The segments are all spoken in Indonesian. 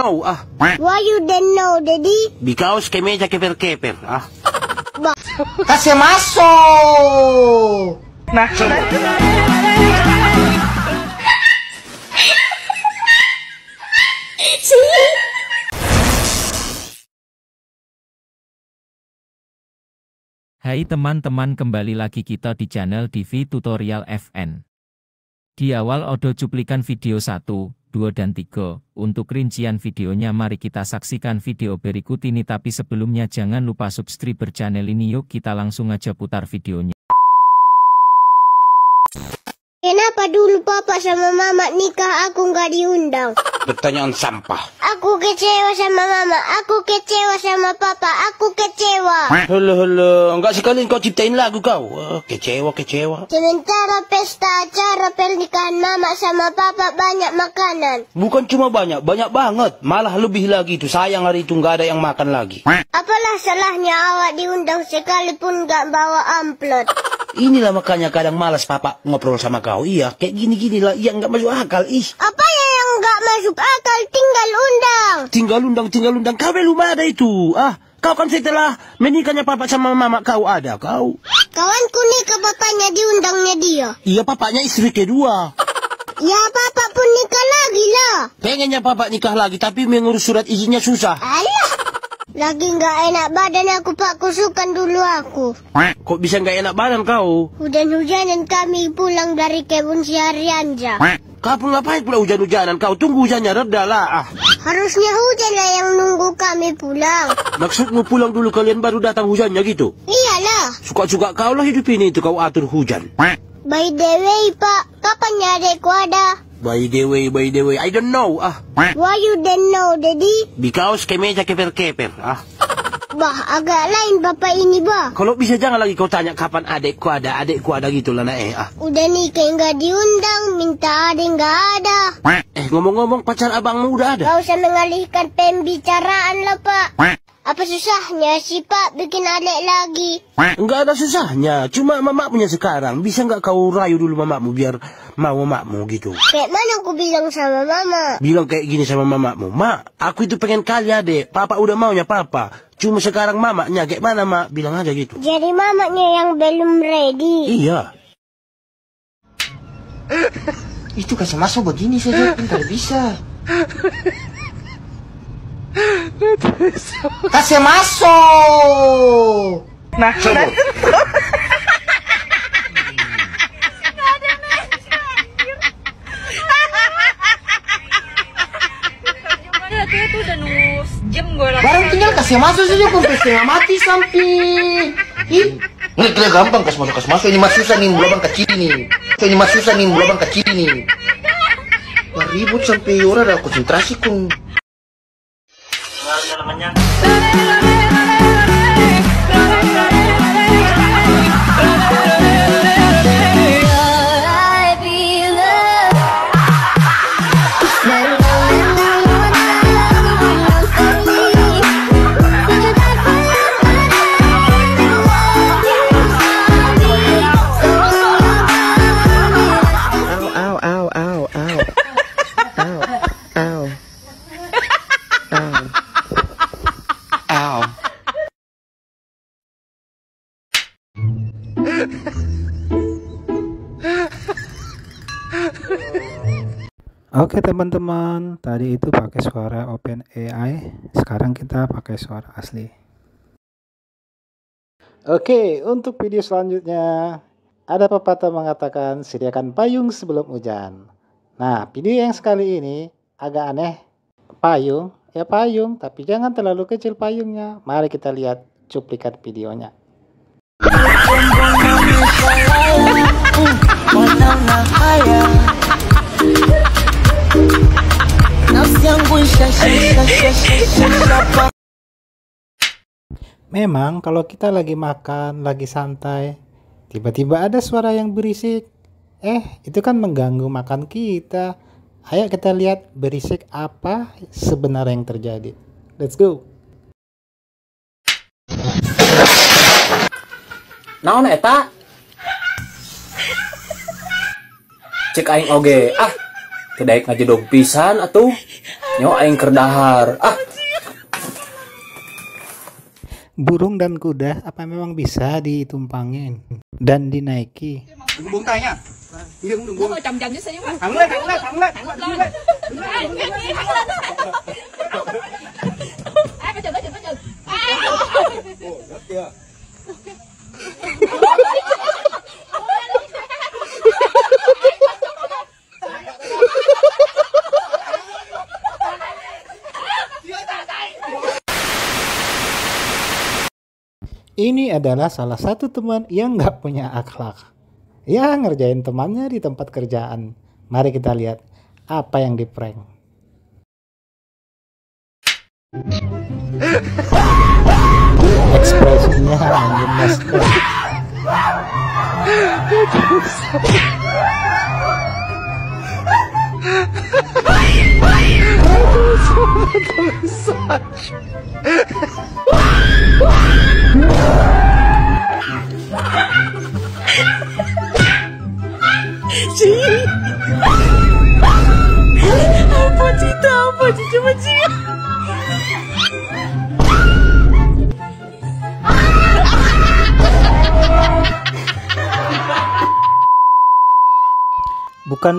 know, ah. Why you don't know, Daddy? Because kay medya keper-keper, ah. Kasi maso! Hai teman-teman kembali lagi kita di channel Divi Tutorial FN. Di awal odo cuplikan video 1, 2 dan 3. Untuk rincian videonya mari kita saksikan video berikut ini tapi sebelumnya jangan lupa subscribe channel ini yuk kita langsung aja putar videonya. Kenapa dulu papa sama mama nikah aku nggak diundang? Pertanyaan sampah. Aku kecewa sama mama, aku kecewa sama papa, aku kecewa. Halo, halo. Enggak sekali kau ciptain lagu kau. Ah, kecewa, kecewa. Sementara pesta acara pernikahan mama sama papa banyak makanan. Bukan cuma banyak, banyak banget. Malah lebih lagi itu. Sayang hari itu nggak ada yang makan lagi. Apalah salahnya awak diundang sekalipun nggak bawa amplop? Inilah makanya kadang malas papa ngobrol sama kau. Iya, kayak gini-gini lah. Iya, nggak masuk akal. Ih, Apa ya yang nggak masuk akal tinggal undang? tinggal undang, tinggal undang. Kau belum ada itu. Ah, kau kan setelah menikahnya papa sama mama kau ada kau. Kawanku nikah bapaknya diundangnya dia. Iya, papanya istri kedua. Ya papa pun nikah lagi lah. Pengennya papa nikah lagi, tapi mengurus surat izinnya susah. Alah. Lagi nggak enak badan aku pak kusukan dulu aku. Kok bisa nggak enak badan kau? Hujan-hujanan kami pulang dari kebun si Arianja. Kamu ngapain pula hujan-hujanan? Kau tunggu hujannya reda lah. Ah. Harusnya hujan lah yang nunggu kami pulang. Maksudmu pulang dulu kalian baru datang hujannya gitu? Iyalah. Suka-suka kau lah hidup ini itu kau atur hujan. By the way pak, kapan ya adekku ada? By the way, by the way, I don't know. Ah. Why you don't know, Daddy? Because kay meja keper-keper. Ah. Bah, agak lain bapak ini bah. Kalau bisa jangan lagi kau tanya kapan adekku ada, adekku ada gitu lah nak eh. Ah. Udah nikah nggak diundang, minta adek nggak ada. Eh ngomong-ngomong pacar abangmu udah ada? Gak usah mengalihkan pembicaraan lah pak. Apa susahnya sih pak bikin adek lagi? Enggak ada susahnya, cuma mamak punya sekarang. Bisa nggak kau rayu dulu mamakmu biar mau mamakmu gitu? Kayak mana aku bilang sama mama? Bilang kayak gini sama mamakmu, Mak, aku itu pengen kali adek. Papa udah maunya papa. Cuma sekarang mamaknya kayak mana, Mak? Bilang aja gitu. Jadi mamanya yang belum ready. Iya. Itu kasi maso begini saja, pintar bisa. Nunggu jam gue lah. Barang tinggal kasi maso saja sampai setengah mati sampai. Ih, Ini kira gampang kas masuk kas masuk ini mas susah nih belabang kecil nih. Ini mas susah nih belabang kecil nih. Ribut sampai orang ada konsentrasi kun. Oke teman-teman, tadi itu pakai suara OpenAI, sekarang kita pakai suara asli. Oke, untuk video selanjutnya, ada pepatah mengatakan sediakan payung sebelum hujan. Nah, video yang sekali ini agak aneh. Payung, ya payung, tapi jangan terlalu kecil payungnya. Mari kita lihat cuplikan videonya. Memang kalau kita lagi makan, lagi santai, tiba-tiba ada suara yang berisik. Eh, itu kan mengganggu makan kita. Ayo kita lihat berisik apa sebenarnya yang terjadi. Let's go. Naon eta? Cek aing oge. Ah, Kedaik aja dong pisan atuh. Nyo aing kerdahar. Ah, Burung dan kuda apa memang bisa ditumpangin dan dinaiki? Buông tay nha. Nghiêng đừng buông. chồng chồng chứ xíu á Thẳng lên, thẳng lên, thẳng lên, thẳng lên, thẳng lên. ai có chừng có chừng có chừng Ồ, đất kia. Ini adalah salah satu teman yang nggak punya akhlak. Ya ngerjain temannya di tempat kerjaan. Mari kita lihat apa yang di prank. Ekspresinya menggemaskan. Bukan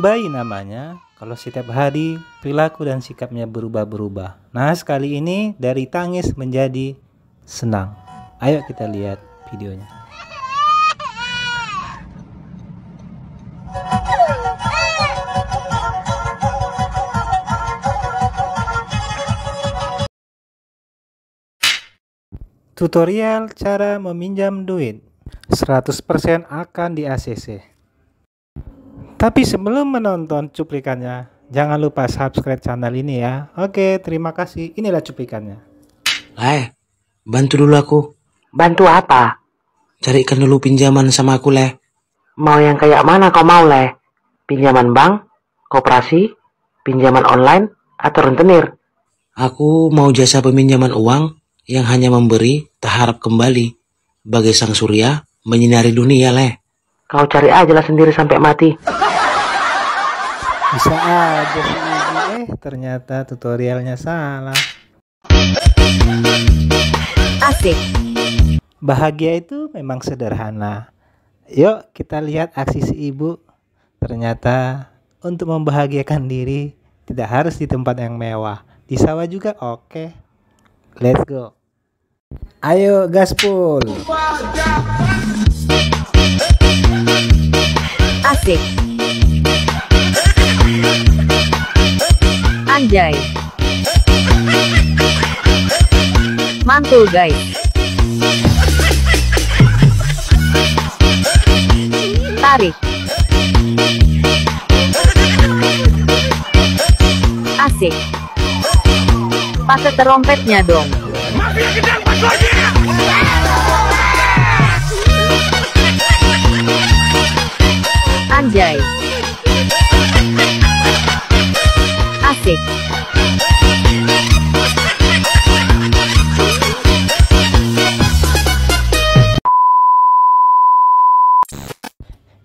bayi namanya, kalau setiap hari perilaku dan sikapnya berubah-berubah. Nah, sekali ini dari tangis menjadi senang. Ayo kita lihat videonya. Tutorial cara meminjam duit 100% akan di ACC. Tapi sebelum menonton cuplikannya, jangan lupa subscribe channel ini ya. Oke, terima kasih. Inilah cuplikannya. Leh, bantu dulu aku. Bantu apa? Carikan dulu pinjaman sama aku, Leh. Mau yang kayak mana kau mau, Leh? Pinjaman bank, koperasi, pinjaman online, atau rentenir? Aku mau jasa peminjaman uang yang hanya memberi, tak harap kembali. Bagai sang surya, menyinari dunia, Leh. Kau cari aja lah sendiri sampai mati. Bisa aja sih. Eh, ternyata tutorialnya salah. asik Bahagia itu memang sederhana. Yuk kita lihat aksi si ibu. Ternyata untuk membahagiakan diri tidak harus di tempat yang mewah. Di sawah juga oke. Let's go. Ayo gaspol. asik anjay mantul guys tarik asik pakai terompetnya dong Anjay. Asik.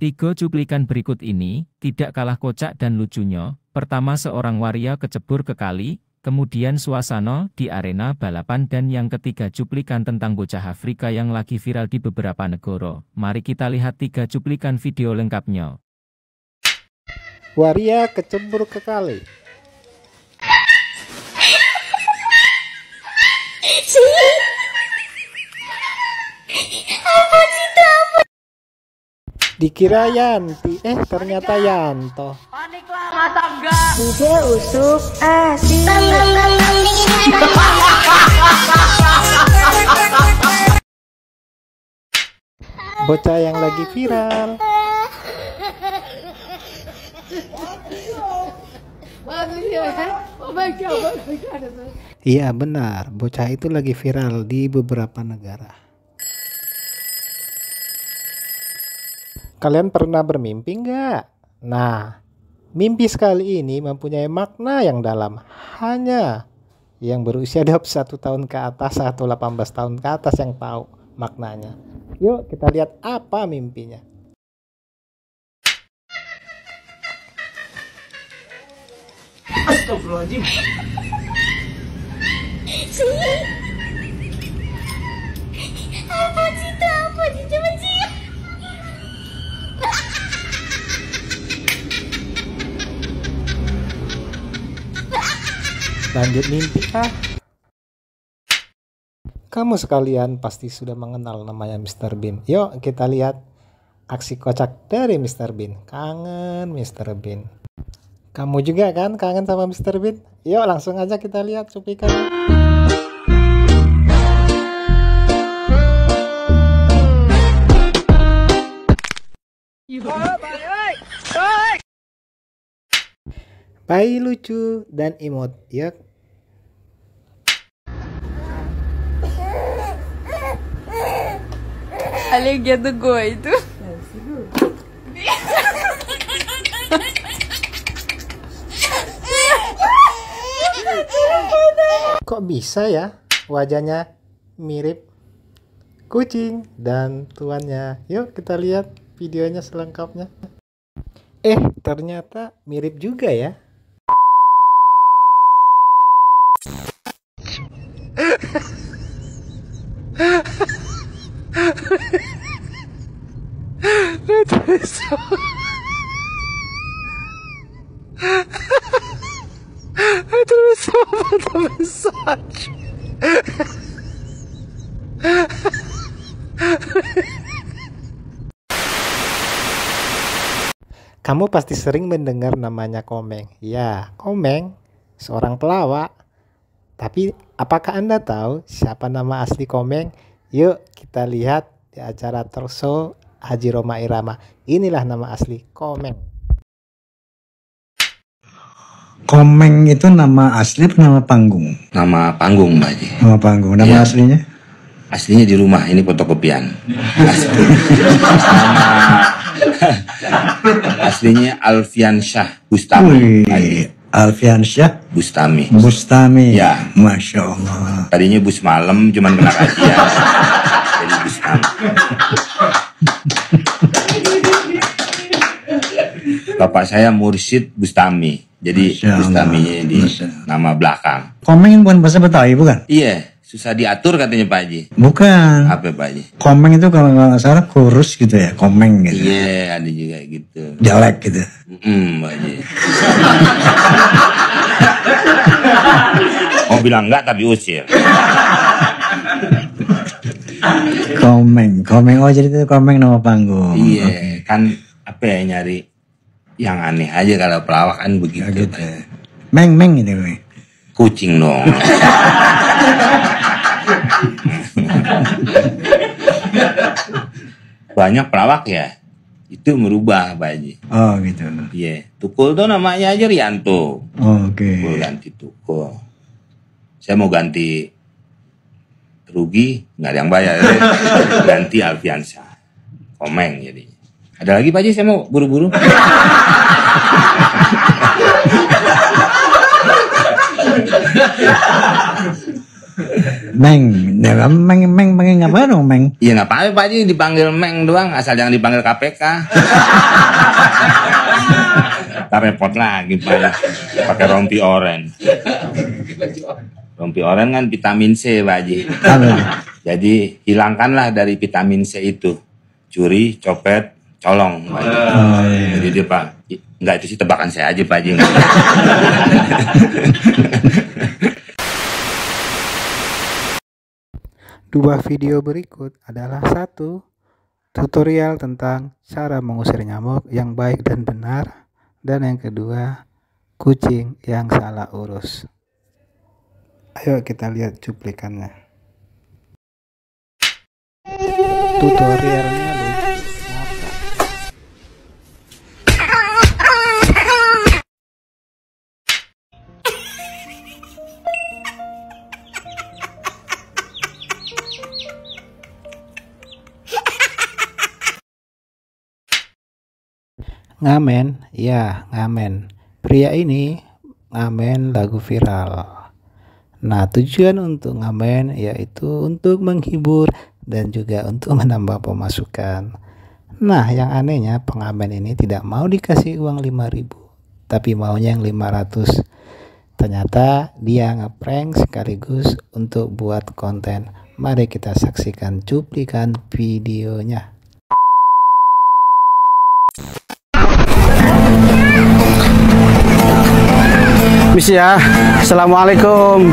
Tiga cuplikan berikut ini tidak kalah kocak dan lucunya. Pertama seorang waria kecebur ke kali, kemudian suasana di arena balapan dan yang ketiga cuplikan tentang bocah Afrika yang lagi viral di beberapa negara. Mari kita lihat tiga cuplikan video lengkapnya. Waria kecebur ke kali. Dikira Yanti, eh ternyata Yanto. Bang dingin Bocah yang lagi viral. Iya benar, bocah itu lagi viral di beberapa negara. Kalian pernah bermimpi nggak? Nah, mimpi sekali ini mempunyai makna yang dalam. Hanya yang berusia 21 tahun ke atas atau 18 tahun ke atas yang tahu maknanya. Yuk kita lihat apa mimpinya. Astagfirullahaladzim. Lanjut mimpi ah. Kamu sekalian pasti sudah mengenal namanya Mr. Bean. Yuk kita lihat aksi kocak dari Mr. Bean. Kangen Mr. Bean. Kamu juga kan kangen sama Mr. Bean? Yuk langsung aja kita lihat cuplikannya. Bayi lucu dan imut. Олег, я другой Kok bisa ya wajahnya mirip kucing dan tuannya? Yuk kita lihat videonya selengkapnya. Eh, ternyata mirip juga ya. Kamu pasti sering mendengar namanya Komeng. Ya, Komeng, seorang pelawak. Tapi apakah Anda tahu siapa nama asli Komeng? Yuk kita lihat di acara talk show Haji Roma Irama. Inilah nama asli Komeng. Komeng itu nama asli atau nama panggung? Nama panggung Mbak Haji. Nama panggung. Nama Iya. aslinya? Aslinya di rumah, ini fotokopian. Asli. Aslinya Alfian Syah Bustami. Wih, Alfian Syah Bustami. Bustami. Ya. Masya Allah. Tadinya bus malam, cuman kena kajian. Jadi Bustami. Bapak saya Mursyid Bustami. Jadi. Bustaminya di Masya nama belakang. Komeng bukan bahasa Betawi bukan? Iya, susah diatur katanya Pak Haji. Bukan. Apa Pak Haji? Komeng itu kalau nggak salah kurus gitu ya, komeng gitu. Iya, ada juga gitu. Jelek gitu. Hmm, Mbak Haji. Mau bilang enggak tapi usir. Komeng, komeng. Oh jadi itu komeng nama panggung. Iya, kan apa ya nyari yang aneh aja kalau pelawak kan begitu. Gitu. Meng, meng gitu. Meng. Kucing dong. Banyak pelawak ya. Itu merubah Pak Haji. Oh gitu. Iya, Tukul tuh namanya aja Rianto. Oh, Oke. Tukul ganti Tukul. Saya mau ganti rugi, nggak ada yang bayar. ya. ganti Alfiansa. Komeng jadi. Ada lagi Pak Haji, saya mau buru-buru. Meng, ya, meng, meng, meng, apa dong, meng? Iya nggak apa-apa Pak Haji, dipanggil Meng doang, asal jangan dipanggil KPK. Ntar repot lagi Pak pakai rompi oren. Rompi oren kan vitamin C Pak Haji. Jadi hilangkanlah dari vitamin C itu. Curi, copet, colong. Pak Haji. Oh, iya. Jadi dia Pak, enggak itu sih tebakan saya aja Pak Haji. Dua video berikut adalah satu tutorial tentang cara mengusir nyamuk yang baik dan benar dan yang kedua kucing yang salah urus. Ayo kita lihat cuplikannya. Tutorialnya. Ngamen, ya ngamen. Pria ini ngamen lagu viral. Nah tujuan untuk ngamen yaitu untuk menghibur dan juga untuk menambah pemasukan. Nah yang anehnya pengamen ini tidak mau dikasih uang 5000 tapi maunya yang 500 Ternyata dia ngeprank sekaligus untuk buat konten. Mari kita saksikan cuplikan videonya. Misi ya. Assalamualaikum.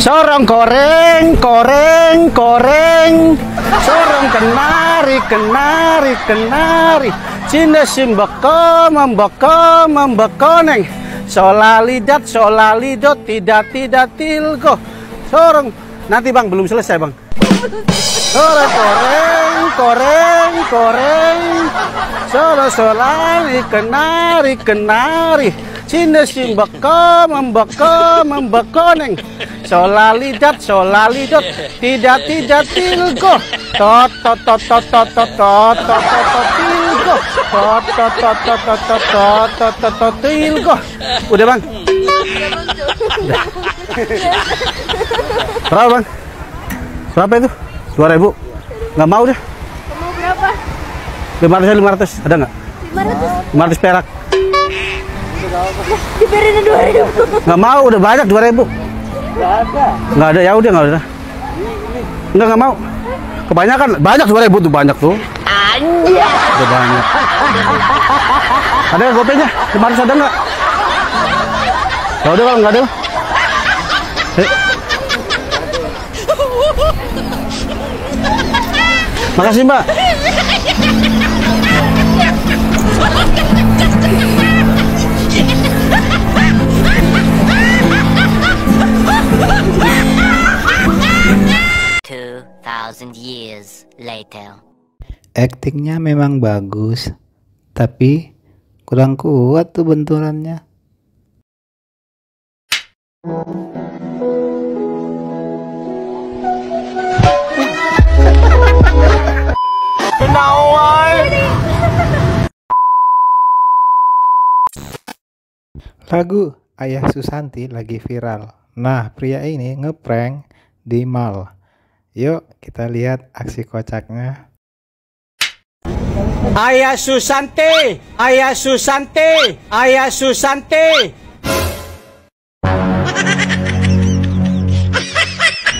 Sorong koreng, koreng, koreng. Sorong kenari, kenari, kenari. Cina simbeko, membeko, membekoneng. Solalidat, solalidot, tidak, tidak, tilgo. Sorong. Nanti bang, belum selesai bang. Sorong koreng, koreng, koreng. Solo solali, kenari, kenari. Cina simbeko, membeko, membekoneng. Solalidat, solalidot, tidak, tidak, tilgo. Tot, tot, tot, tot, tot, tot, tot, tot, tot, tilgo. Tot, tot, tot, tot, tot, tot, tot, tot, tot, tot, tilgo. Udah bang? Berapa bang? Berapa itu? Dua ribu? Nggak mau deh. Mau berapa? Lima ratus, lima ratus. Ada nggak? 500. Lima ratus perak. Diberiin dua ribu. Nggak mau, udah banyak dua ribu. Gak ada. Nggak ada, ya udah nggak ada. Nggak nggak mau. Kebanyakan, banyak dua ribu tuh banyak tuh. Anjir. Udah banyak. Ada nggak gopenya? Lima ratus ada nggak? Ya udah kalau nggak ada. Eh. Makasih mbak. Thousand years later. Aktingnya memang bagus, tapi kurang kuat tuh benturannya. Lagu Ayah Susanti lagi viral. Nah, pria ini ngeprank di mall. Yuk kita lihat aksi kocaknya. Ayah Susanti, Ayah Susanti, Ayah Susanti.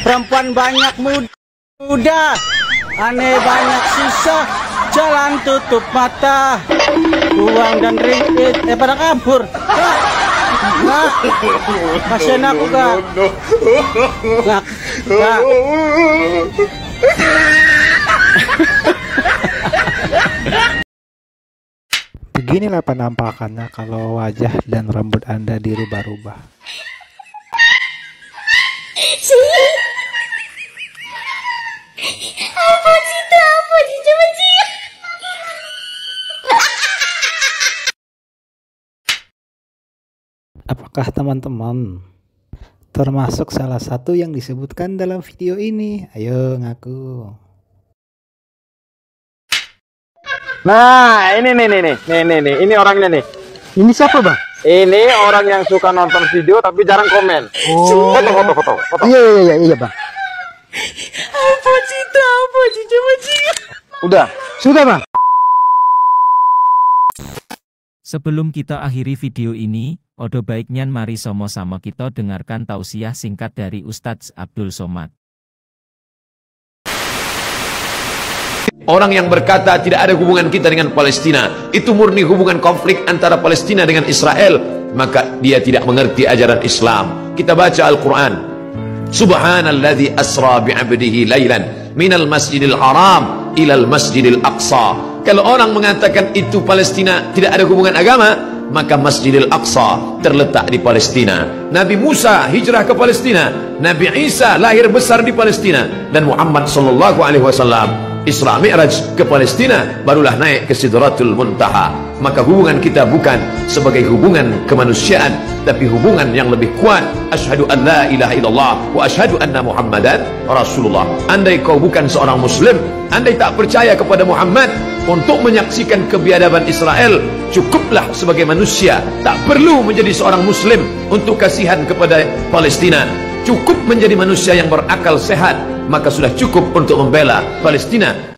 Perempuan banyak muda, aneh banyak sisa, jalan tutup mata, uang dan ringgit, eh pada kabur. Nah, Ka. Beginilah penampakannya kalau wajah dan rambut Anda dirubah-rubah. Apakah teman-teman termasuk salah satu yang disebutkan dalam video ini? Ayo ngaku. Nah, ini nih nih nih nih nih nih ini orangnya nih. Ini siapa bang? Ini orang yang suka nonton video tapi jarang komen. Oh. Foto foto foto. foto. Iya iya iya iya bang. Apa itu? Apa sih? Coba sih. Udah. Sudah bang. Sebelum kita akhiri video ini, odo baiknya mari sama-sama kita dengarkan tausiah singkat dari Ustadz Abdul Somad. Orang yang berkata tidak ada hubungan kita dengan Palestina itu murni hubungan konflik antara Palestina dengan Israel maka dia tidak mengerti ajaran Islam. Kita baca Al-Quran. Subhanalladzi asra bi'abdihi laylan minal masjidil haram ilal masjidil aqsa. Kalau orang mengatakan itu Palestina tidak ada hubungan agama maka Masjidil Aqsa terletak di Palestina. Nabi Musa hijrah ke Palestina. Nabi Isa lahir besar di Palestina. Dan Muhammad sallallahu alaihi wasallam Isra Mi'raj ke Palestina barulah naik ke Sidratul Muntaha. Maka hubungan kita bukan sebagai hubungan kemanusiaan tapi hubungan yang lebih kuat. Asyhadu an la ilaha illallah wa asyhadu anna muhammadan rasulullah. Andai kau bukan seorang muslim andai tak percaya kepada Muhammad untuk menyaksikan kebiadaban Israel cukuplah sebagai manusia. Tak perlu menjadi seorang muslim untuk kasihan kepada Palestina. Cukup menjadi manusia yang berakal sehat maka sudah cukup untuk membela Palestina